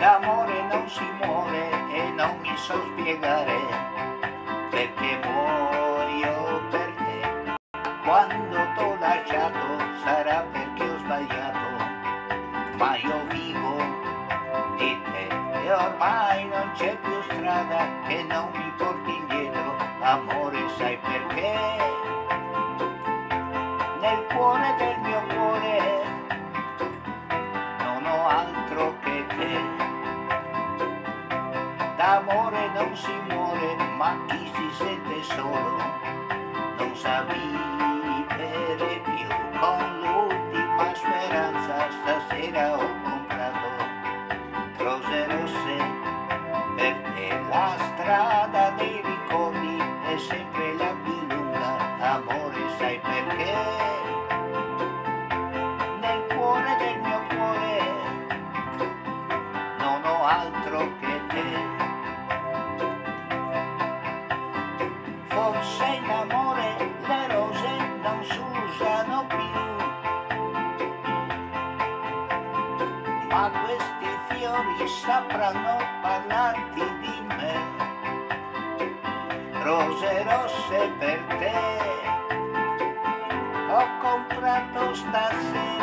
L'amore non si muore e non mi so spiegare perché muoio per te. Quando t'ho lasciato sarà perché ho sbagliato, ma io vivo di te e ormai non c'è più strada che non mi porti indietro, amore. D'amore non si muore, ma chi si sente solo non sa vivere più. Con l'ultima speranza stasera ho comprato rose rosse per te. La strada dei ricordi è sempre la più lunga, amore sai perché? Nel cuore del mio cuore non ho altro che ma questi fiori sapranno parlarti di me. Rose rosse per te, ho comprato stasera